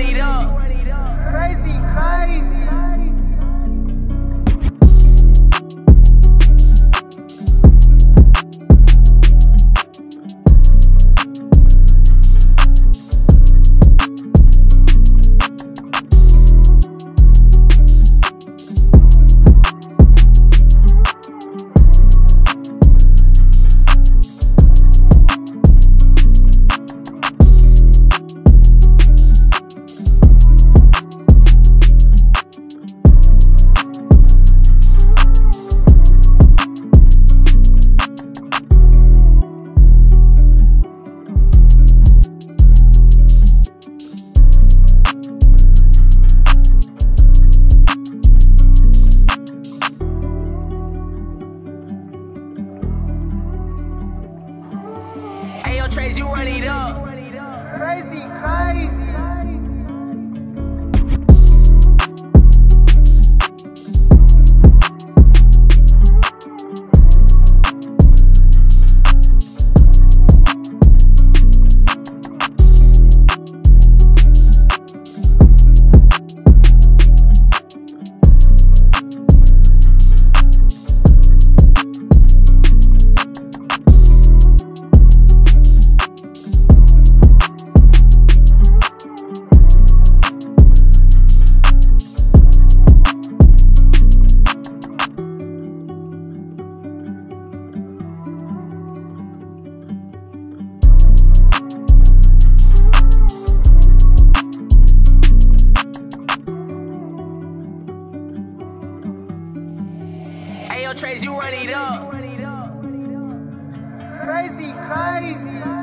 It up. Crazy, crazy. Trace, you run it up. Crazy, crazy. Ayo, Trace, you run it up. Crazy, crazy.